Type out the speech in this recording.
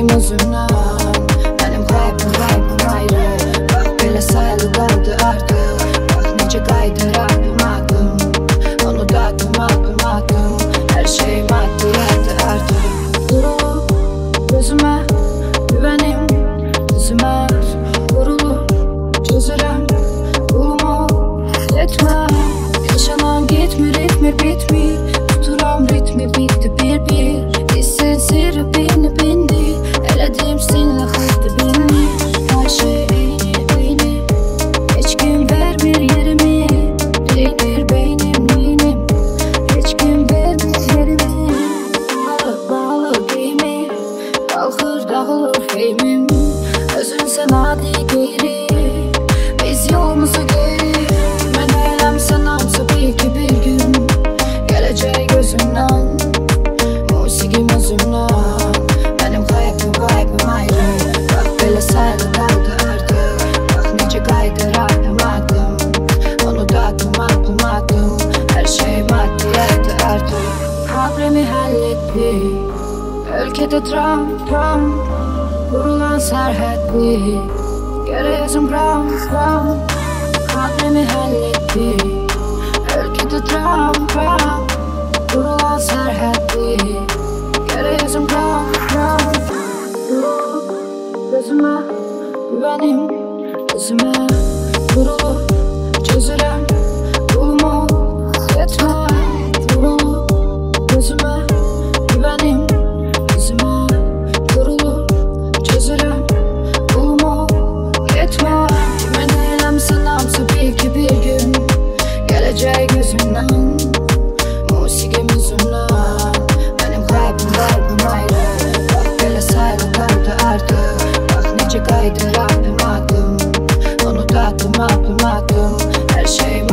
Kim yüreğimin Özün sen adi geri. Biz yolumuzu geri. Ben eylem sana tabii ki bir gün. Geleceği gözümden Musikim özümden. Benim kaybım kaybım ayrı. Bak böyle artık Bak nice kaydır aklım Onu da aklım aklım Her şey maddiyette artık Problemi hallettik. Ülkede tram tram Kurulan serhetli Görüyorsun gram gram Problemi hallettik Ülkede tram tram. Kurulan serhetli Görüyorsun gram gram Gözüme güvenim Gözüme do. I shame